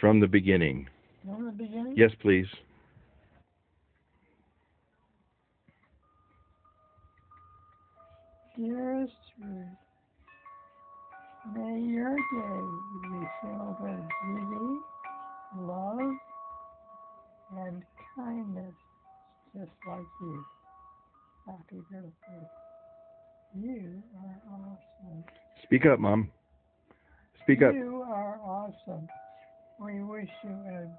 From the beginning. From the beginning? Yes, please. Dearest Ruth, may your day be filled with beauty, love, and kindness just like you. Happy birthday. You are awesome. Speak up, Mom. Speak up. You are awesome. We wish you a